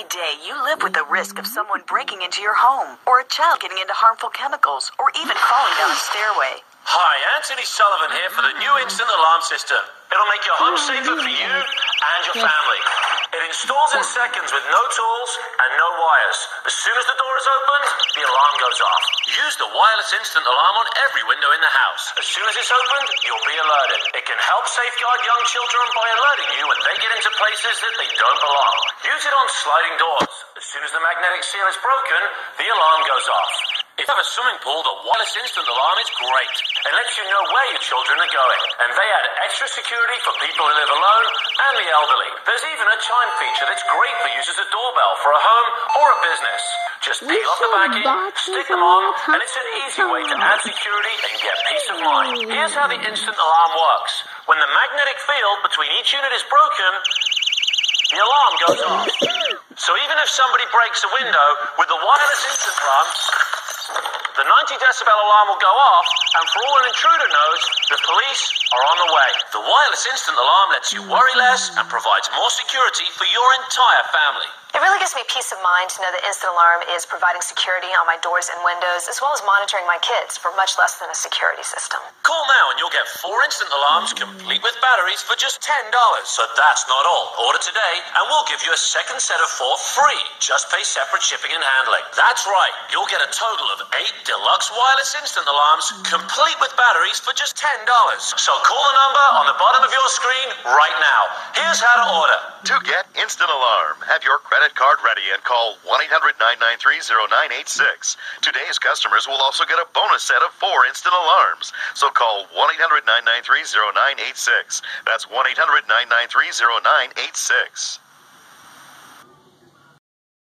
Every day, you live with the risk of someone breaking into your home, or a child getting into harmful chemicals, or even falling down a stairway. Hi, Anthony Sullivan here for the new instant alarm system. It'll make your home safer for you and your family. It installs in seconds with no tools and no wires. As soon as the door is opened, the alarm goes off. Use the wireless instant alarm on every window in the house. As soon as it's opened, you'll be alerted. It can help safeguard young children by alerting you when they get into places that they don't belong. Use it on sliding doors. As soon as the magnetic seal is broken, the alarm goes off. If you have a swimming pool, the wireless instant alarm is great. It lets you know where your children are going. And they add extra security for people who live alone and the elderly. There's even a chime feature that's great for use as a doorbell for a home or a business. Just peel off the backing, stick them on, and it's an easy way to add security and get peace of mind. Here's how the instant alarm works. When the magnetic field between each unit is broken, the alarm goes off. So even if somebody breaks a window with the wireless instant alarm, the 90 decibel alarm will go off, and for all an intruder knows, the police are on the way. The wireless instant alarm lets you worry less and provides more security for your entire family. It really gives me peace of mind to know that Instant Alarm is providing security on my doors and windows, as well as monitoring my kids for much less than a security system. Call now get four instant alarms complete with batteries for just $10. So that's not all. Order today and we'll give you a second set of four free. Just pay separate shipping and handling. That's right. You'll get a total of eight deluxe wireless instant alarms complete with batteries for just $10. So call the number on the bottom of your screen right now. Here's how to order. To get Instant Alarm, have your credit card ready and call 1 800 993 0986. Today's customers will also get a bonus set of four instant alarms. So call 1 800 993 0986. That's 1 800 993 0986.